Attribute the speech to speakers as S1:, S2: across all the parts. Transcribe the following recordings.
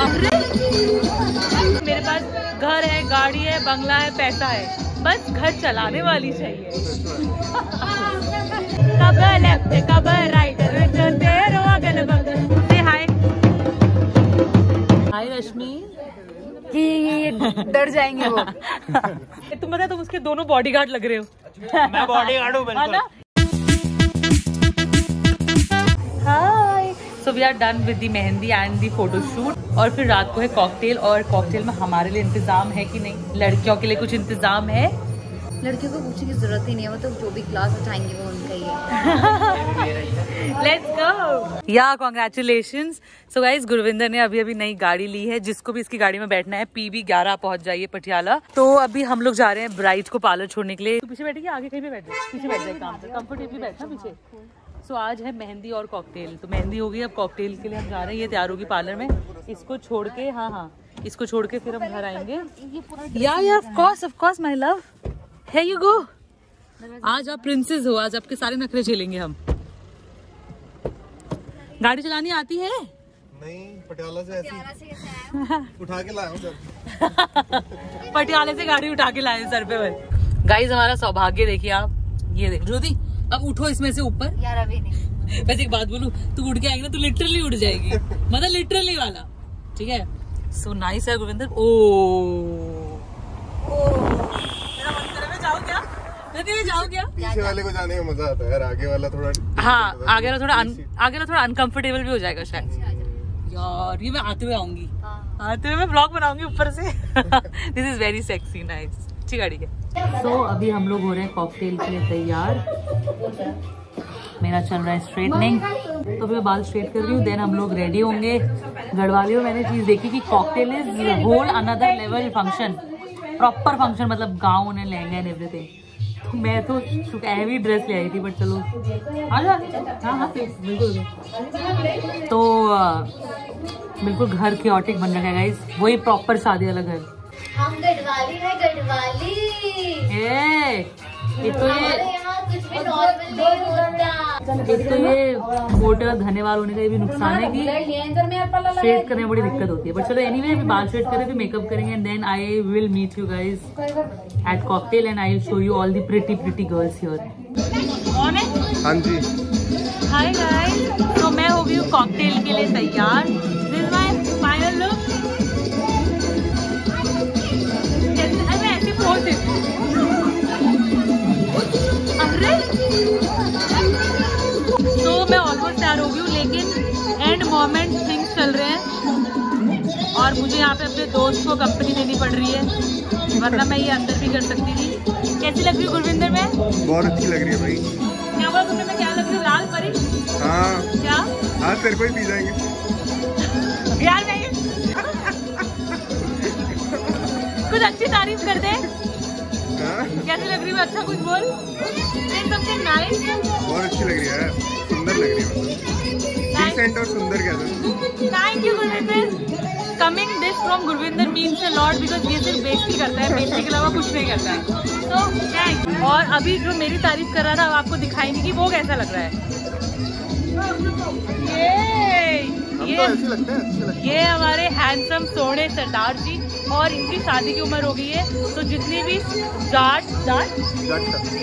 S1: अरे मेरे पास घर है गाड़ी है बंगला है पैसा है। बस घर चलाने वाली चाहिए। कब लेफ़्ट कब राइट तेरो अगल बगल हाय हाय रश्मि
S2: कि डर जाएँगे वो।
S1: तुम बता तुम उसके दोनों बॉडीगार्ड लग रहे हो।
S3: मैं बॉडी गार्ड हूँ
S1: है ना? So we are done with the mehndi and the photo shoot और फिर रात को है कॉकटेल और कॉकटेल में हमारे लिए इंतज़ाम है कि नहीं? लड़कियों के लिए कुछ इंतज़ाम है?
S2: लड़कियों को पूछने की ज़रूरत ही नहीं है मतलब जो भी क्लास उठाएँगे वो उनका ही है।
S1: लेट्स गो या कॉन्ग्रेचुलेशन सो गाइज़ गुरविंदर ने अभी अभी नई गाड़ी ली है जिसको भी इसकी गाड़ी में बैठना है पीबी ग्यारह पहुँच जाइए पटियाला। तो अभी हम लोग जा रहे हैं ब्राइड को पार्लर छोड़ने के लिए। तो पीछे बैठेगी आगे कहीं पे बैठ पीछे बैठ जाए काम कंफर्टेबली बैठना पीछे। सो आज है मेहंदी और कॉकटेल। तो मेहंदी होगी अब कॉकटेल के लिए हम जा रहे हैं। ये तैयार होगी पार्लर में। इसको छोड़ के हाँ हाँ। इसको छोड़ के फिर हम घर आएँगे। Yeah yeah of course of course my love है यू गो आज आप प्रिंसेस हो आज आपके सारे नखरे झेलेंगे हम। गाड़ी चलानी आती है?
S4: नहीं पटियाला से ऐसी। उठा के लाया
S1: पटियाले से गाड़ी उठा के लाए सर पे गाइस हमारा सौभाग्य देखिए आप। ये देख ज्योति अब उठो इसमें से ऊपर।
S2: यार अभी नहीं।
S1: वैसे एक बात बोलू तू उड़ के आएगी ना तू लिटरली उड़ जाएगी। मतलब लिटरली वाला। ठीक है? सो नाइस है गोविंदर ओ। मेरा मन करे मैं जाऊँ क्या? नदी में जाऊँ क्या?
S4: पीछे वाले को जाने में मज़ा आता है यार आगे वाला थोड़ा
S1: हाँ आगे वाला थोड़ा आगे वाला थोड़ा अनकंफर्टेबल भी हो जाएगा शायद। यार ये मैं आते हुए आऊँगी। आते हुए मैं ब्लॉग बनाऊँगी ऊपर से। This is very sexy nice अच्छी गाड़ी है सो अभी हम लोग हो रहे हैं कॉकटेल के लिए तैयार। मेरा चल रहा है स्ट्रेटनिंग तो मैं बाल स्ट्रेट कर रही हूँ देन हम लोग रेडी होंगे। गढ़वाली में मैंने चीज़ देखी कि cocktail is whole another level function proper function मतलब gown and lehenga and everything तो मैं तो हैवी ड्रेस ले आई थी बट चलो। हाँ हाँ बिल्कुल। तो बिल्कुल घर ऑटिक बन रखा है गाइस वही प्रॉपर शादी वाला घर
S2: हम गढ़वाली है गढ़वाली।
S1: ए तो ये
S2: यहाँ कुछ भी नॉर्मल नहीं होता।
S1: एक तो ये मोटे और घने वाल होने का ये भी नुकसान है कि स्ट्रेट करने में बड़ी दिक्कत होती है। बट चलो एनीवे अभी बाल स्ट्रेट करें फिर मेकअप करेंगे and then I will meet you guys at cocktail and I will show you all the pretty pretty girls here कौन है?
S4: हाँ जी।
S1: हाय गाइस तो मैं हो गई हूँ कॉकटेल के लिए तैयार। और मुझे यहाँ पे अपने दोस्त को कंपनी देनी पड़ रही है वरना मैं ये अंदर भी कर सकती थी। कैसी लग रही हूँ गुरविंदर में?
S4: बहुत अच्छी लग रही है भाई।
S1: क्या बोला तुमने? मैं क्या लग रही हूँ? लाल परी?
S4: हाँ।
S1: क्या?
S4: हाँ तेरे को ही पी जाएँगे।
S1: यार नहीं कुछ अच्छी तारीफ़ कर दे।
S4: हाँ।
S1: कैसी लग रही है? अच्छा कुछ बोल। समथिंग नाइस
S4: बहुत अच्छी लग रही है। सुंदर लग रही है। और सुंदर क्या
S1: thank you Gurvinder. Coming this from Gurvinder means से लॉट बिकॉज़ ये सिर्फ़ बेइज्जती करता है बेइज्जती के अलावा कुछ नहीं करता। है तो थैंक और अभी जो मेरी तारीफ़ कर रहा था आपको दिखाई नहीं कि वो कैसा लग रहा है। ये ये
S4: तो
S1: ये हमारे हैंडसम सोने सरदार जी। और इनकी शादी की उम्र हो गई है तो जितनी भी जाट जाट?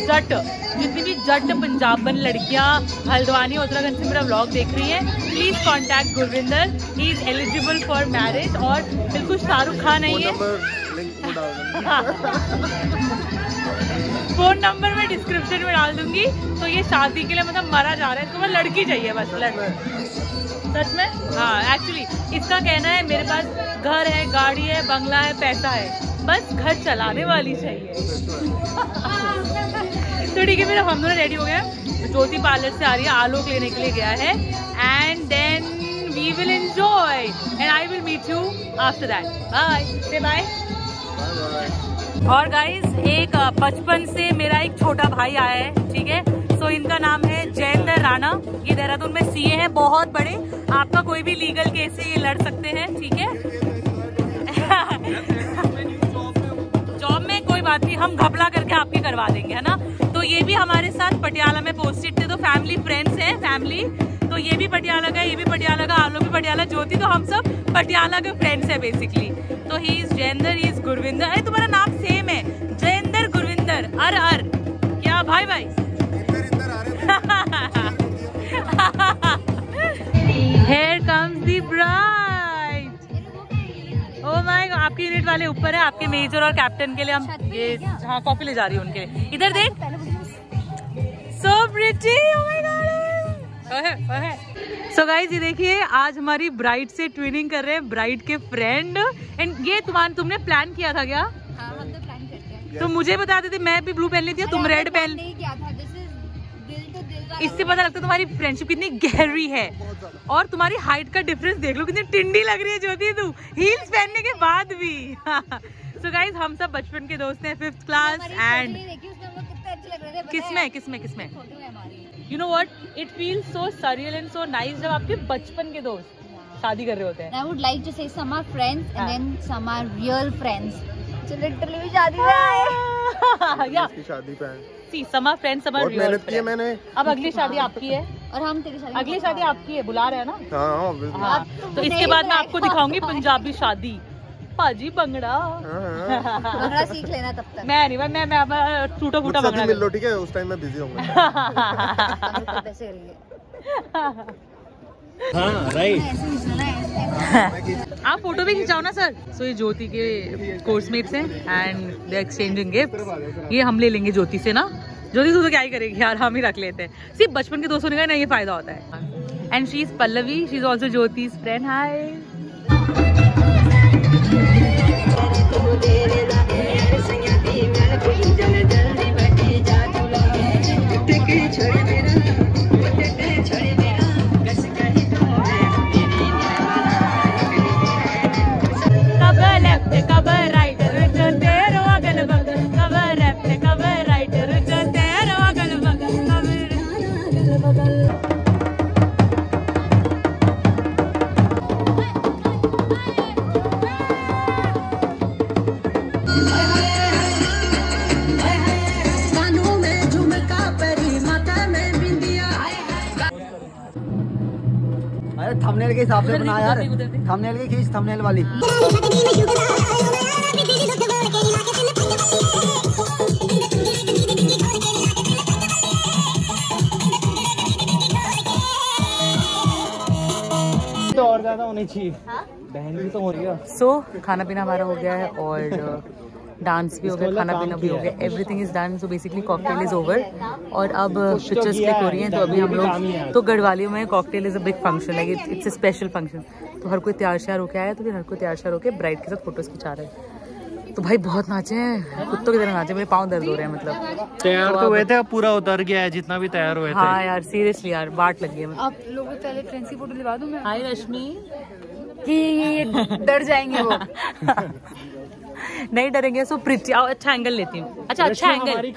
S4: जट।
S1: जितनी भी जट पंजाबन लड़कियाँ हल्द्वानी उत्तराखंड से मेरा ब्लॉग देख रही हैं please contact Gurvinder he is eligible for marriage और बिल्कुल शाहरुख खान नहीं है।
S4: फ़ोन नंबर
S1: नंबर मैं डिस्क्रिप्शन में डाल दूँगी। तो ये शादी के लिए मतलब मरा जा रहा है इसको मैं लड़की चाहिए बस लड़की सच में? हाँ एक्चुअली इसका कहना है मेरे पास घर है गाड़ी है बंगला है पैसा है। बस घर चलाने वाली चाहिए। तो ठीक है फिर हम दोनों रेडी हो गए ज्योति पार्लर से आ रही है आलोक लेने के लिए गया है। And then we will enjoy and I will meet you after that bye say bye और गाइज़ एक बचपन से मेरा एक छोटा भाई आया है ठीक है? सो इनका नाम है जयेंद्र राणा। ये देहरादून में सीए हैं, बहुत बड़े। आपका कोई भी लीगल केस है ये लड़ सकते हैं, ठीक है? जॉब में कोई बात नहीं, हम घपला करके आपकी करवा देंगे, है ना? तो ये भी हमारे साथ पटियाला में पोस्टेड थे तो फैमिली फ्रेंड्स हैं फैमिली तो तो ये भी पटियाला का, ये भी पटियाला का आप लोग भी पटियाला, ज्योति तो हम सब पटियाला के फ्रेंड्स है बेसिकली तो he is Jayendra he is Gurvinder अरे, तुम्हारा नाम सेम है। जयेंद्र गुरविंदर अर अर क्या भाई भाई Here comes the bride. Oh my God, आपके यूनिट वाले ऊपर है आपके मेजर और कैप्टन के लिए हम ये हाँ कॉफ़ी ले जा रही हूँ उनके लिए। इधर देख। So. Pretty oh my God. So guys ये देखिए आज हमारी ब्राइड से ट्विनिंग कर रहे हैं ब्राइड के फ्रेंड एंड ये तुम्हारा तुमने प्लान किया था क्या?
S2: हाँ हम तो प्लान करते हैं
S1: तो मुझे बता देते मैं भी ब्लू पहन लेती तुम रेड पहन
S2: नहीं किया था।
S1: इससे पता लगता है तुम्हारी फ्रेंडशिप कितनी गहरी है। और तुम्हारी हाइट का डिफरेंस देख लो कितनी टिंडी लग रही है ज्योति तू। हील्स पहनने के बाद भी। सो गाइज़ हम सब बचपन के दोस्त हैं फिफ्थ क्लास एंड
S2: अच्छे
S1: किसमें किसमें किसमें? You know what it feel so surreal and so nice जब आपके बचपन के दोस्त शादी कर रहे होते हैं।
S2: I would like to say some are friends and
S1: हाँ.
S2: then some are real friends. So literally भी शादी में आए।
S1: या
S4: शादी पे आए।
S1: सी समा फ्रेंड समा
S4: बहुत मेहनत की है मैंने।
S1: अब अगली शादी आपकी है।
S2: और हम तेरी शादी
S1: अगली शादी आपकी है बुला रहे हैं ना?
S4: हाँ हाँ।
S1: हाँ तो इसके बाद मैं आपको दिखाऊँगी पंजाबी शादी। पाजी बंगड़ा।
S4: हाँ, हाँ।
S2: सीख लेना तब तक।
S1: मैं नहीं मैं मैं मैं टूटा फूटा बंगड़ा
S4: मिल लो ठीक है? उस टाइम मैं बिज़ी होऊँगा।
S2: तो पैसे करेंगे
S4: हाँ राइट
S1: आप फ़ोटो भी खिंचाओ ना सर सो ये ज्योति के कोर्समेट्स हैं एंड दे एक्सचेंजिंग गिफ्ट ये हम ले लेंगे ज्योति से ना। ज्योति तो क्या ही करेगी यार हम ही रख लेते हैं। सिर्फ़ बचपन के दोस्तों ने कहा ना ये फ़ायदा होता है। And she is Pallavi she is also Jyoti friend हाय कबर
S5: के हिसाब से बना यार। थंबनेल की खींच थंबनेल वाली। तो और ज़्यादा होनी चाहिए। बहन भी तो हो रही है।
S1: सो खाना पीना हमारा हो गया है और डांस भी हो गया खाना पीना भी हो गया everything is done so basically cocktail is over और अब पिक्चर्स क्लिक हो रही हैं तो अभी हम लोग तो गढ़वालियों में cocktail is a big function है इट्स अ स्पेशल फ़ंक्शन तो हर कोई तैयार श्यार होके आया तो फिर हर कोई तैयार श्यार होके ब्राइड के साथ फ़ोटोज़ खिंचा रहे हैं। तो भाई बहुत नाचे हैं कुत्तों की तरह नाचे मेरे पाँव दर्द हो रहे हैं मतलब।
S6: तैयार तो हुए थे अब पूरा उतर गया है जितना भी तैयार हुए थे।
S1: हाँ यार सीरियसली यार बाट लगी है।
S2: आप लोगों पहले फ्रेंड्स की फ़ोटो दिलवा दूँ मैं?
S1: हाय रश्मि
S2: कि डर जाएँगे वो।
S1: नहीं डरेंगे सो आओ अच्छा एंगल लेती हूँ। अच्छा अच्छा एंगल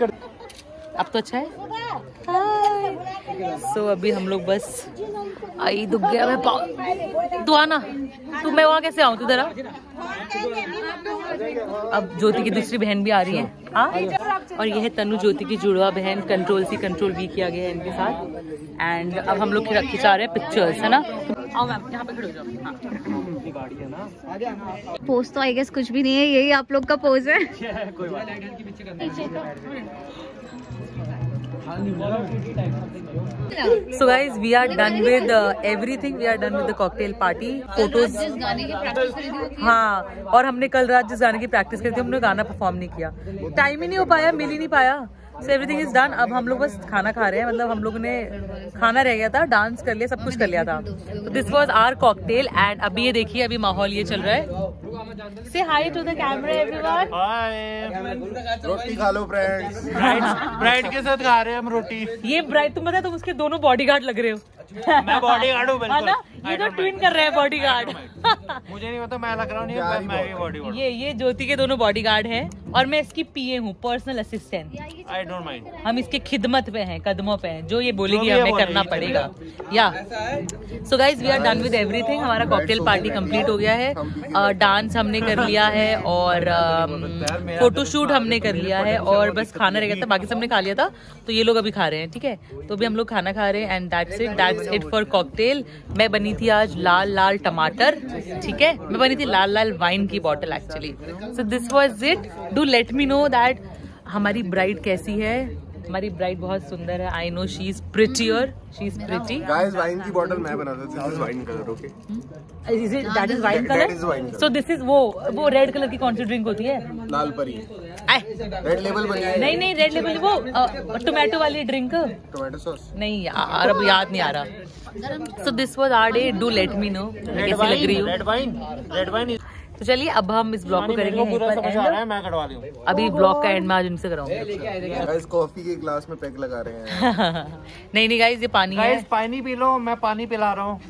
S1: अब तो अच्छा है? सो अभी हम लोग बस आई दुख गया मैं पाँव तू आना। तू मैं वहाँ कैसे आऊँ? तू जरा अब ज्योति की दूसरी बहन भी आ रही है। हाँ? और यह है तनु ज्योति की जुड़वा बहन कंट्रोल सी कंट्रोल भी किया गया है इनके साथ। एंड अब हम लोग खिंचा रहे हैं पिक्चर्स है ना? आओ मैम यहाँ पे खड़े हो जाओ हाँ।
S2: पोज तो आई गेस कुछ भी नहीं है यही आप लोग का पोज है
S1: So guys, we are done with uh, everything. We are done with the cocktail party. Photos. हाँ और हमने कल रात जिस गाने की प्रैक्टिस करी थी हमने गाना परफॉर्म नहीं किया टाइम ही नहीं हो पाया मिल ही नहीं पाया सो एवरीथिंग इज़ डन अब हम लोग बस खाना खा रहे हैं। मतलब हम लोग ने खाना रह गया था डांस कर लिया सब कुछ कर लिया था। तो this was our cocktail and अभी ये देखिए अभी माहौल ये चल रहा है। Say hi to the camera everyone
S6: hi
S4: रोटी खा लो फ्रेंड्स
S6: ब्राइड ब्राइड के साथ खा रहे हैं हम रोटी।
S1: ये ब्राइड तुम पता तुम उसके दोनों बॉडीगार्ड लग रहे हो।
S6: मैं बॉडीगार्ड हूँ
S1: ना ये तो ट्विन कर रहे हैं बॉडीगार्ड
S6: मुझे नहीं पता मैं लग रहा हूँ मैं बॉडी
S1: ये ये ज्योति के दोनों बॉडी गार्ड है और मैं इसकी पीए हूँ personal assistant
S6: I don't mind
S1: हम इसके खिदमत पे हैं कदमों पे हैं जो ये बोलेगी हमें करना पड़ेगा। या। So guys we are done with everything हमारा कॉकटेल पार्टी कंप्लीट हो गया है। डांस हमने कर लिया है और फोटोशूट हमने कर लिया है और बस खाना रह गया था बाकी सबने खा लिया था। तो ये लोग अभी खा रहे हैं ठीक है? तो अभी हम लोग खाना खा रहे हैं and that's it that's it for cocktail मैं बनी थी आज लाल लाल टमाटर, ठीक है? मैं बनी थी लाल लाल वाइन की bottle actually so this was it do let me know that हमारी ब्राइड कैसी है? हमारी ब्राइड बहुत सुंदर है। I know she is prettier she is pretty
S4: guys wine की बोतल मैं बनाता था this is wine colour okay
S1: is it that is wine
S4: That is wine colour
S1: so this is वो वो रेड कलर की कौन सी ड्रिंक होती है?
S4: लाल परी।
S1: आय,
S4: रेड लेबल बनी है।
S1: नहीं नहीं रेड लेबल वो टोमेटो वाली ड्रिंक
S4: टोमेटो सॉस
S1: नहीं यार अब याद नहीं आ रहा। So this was our day do let me know कैसी लग रही
S6: रेड वाइन रेड वाइन
S1: तो चलिए अब हम इस ब्लॉग को करेंगे यहीं
S6: पूरा
S1: पर
S6: समझ आ रहा है
S1: end
S6: मैं कटवा लूँ
S1: अभी ब्लॉग का एंड में आज उनसे कराऊँगी।
S4: कॉफ़ी के ग्लास में पैक लगा रहे हैं।
S1: नहीं नहीं गाइज़ ये पानी है।
S6: पानी पी लो मैं पानी पिला रहा हूँ।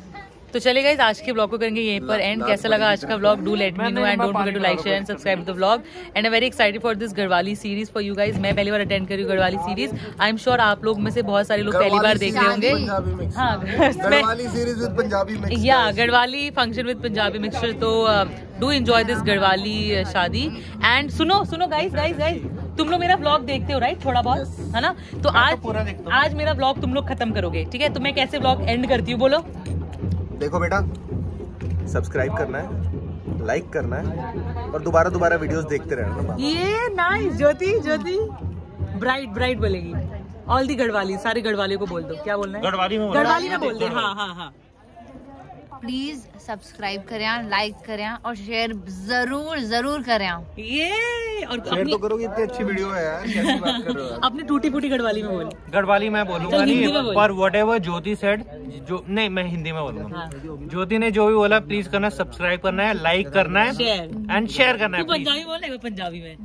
S1: तो चले गाइज़ आज के ब्लॉग को करेंगे यहीं पर एंड कैसा लगा आज का blog do let me know and don't forget to like share and subscribe the blog and I very excited for this Garhwali series for you guys मैं पहली बार अटेंड कर रही हूँ Garhwali series I am sure आप लोग में से बहुत सारे लोग पहली बार देख रहे होंगे। हाँ
S4: Garhwali series with Punjabi mix
S1: या Garhwali function with Punjabi mixture तो डू एंजॉय दिस गढ़वाली शादी. एंड सुनो सुनो गाइस गाइस गाइस तुम लोग मेरा ब्लॉग देखते हो राइट थोड़ा बहुत है ना? तो आज
S6: पूरा देखता हूँ।
S1: आज मेरा ब्लॉग तुम लोग खत्म करोगे ठीक है? तो मैं कैसे ब्लॉग एंड करती हूँ बोलो?
S4: देखो बेटा सब्सक्राइब करना है लाइक करना है और दोबारा दोबारा वीडियोस देखते रहना
S1: ये nice Jyoti Jyoti. Bright bright बोलेगी। ऑल दी गढ़वाली सारे गढ़वालियों को बोल दो। क्या बोलना है?
S6: गढ़वाली में
S1: गढ़वाली में बोल दे हाँ हाँ हाँ।
S2: प्लीज सब्सक्राइब करें लाइक करें और शेयर जरूर जरूर करें
S1: ये और
S4: शेयर
S1: अपनी
S4: तो करोगे इतनी अच्छी वीडियो है यार कैसी बात कर रहे हो आप?
S1: अपनी टूटी फूटी गढ़वाली में बोल
S6: गढ़वाली मैं बोलूंगा
S1: चल, हिंदी में
S6: नहीं
S1: बोल।
S6: पर वट एवर ज्योति सेड जो नहीं मैं हिंदी में बोलूंगा
S1: हाँ
S6: ज्योति ने जो भी बोला प्लीज करना सब्सक्राइब करना है लाइक करना है
S1: शेयर
S6: एंड शेयर करना
S1: तू
S6: है please।
S1: पंजाबी बोल मैं पंजाबी में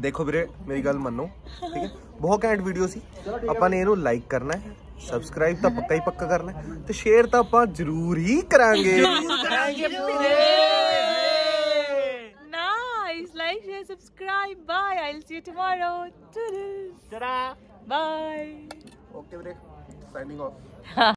S4: ਦੇਖੋ ਵੀਰੇ ਮੇਰੀ ਗੱਲ ਮੰਨੋ ਠੀਕ ਹੈ ਬਹੁਤ ਘੈਂਟ ਵੀਡੀਓ ਸੀ ਆਪਾਂ ਨੇ ਇਹਨੂੰ ਲਾਈਕ ਕਰਨਾ ਹੈ ਸਬਸਕ੍ਰਾਈਬ ਤਾਂ ਪੱਕਾ ਹੀ ਪੱਕਾ ਕਰਨਾ ਹੈ ਤੇ ਸ਼ੇਅਰ ਤਾਂ ਆਪਾਂ ਜ਼ਰੂਰ ਹੀ ਕਰਾਂਗੇ
S1: Nice. Like, share, subscribe. Bye. I'll see you tomorrow.
S6: Ta-da!
S1: Bye.
S4: Okay ਵੀਰੇ ਸਾਈਨਿੰਗ ਆਫ